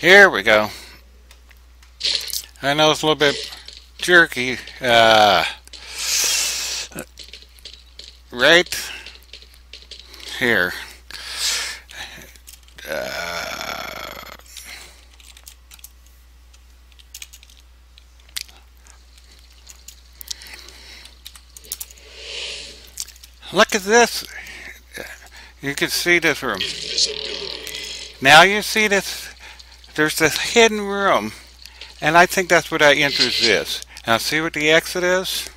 Here we go. I know it's a little bit jerky. Uh, right here. Uh, look at this. You can see this room. Now you see this. There's this hidden room. And I think that's where that entrance is. Now see what the exit is?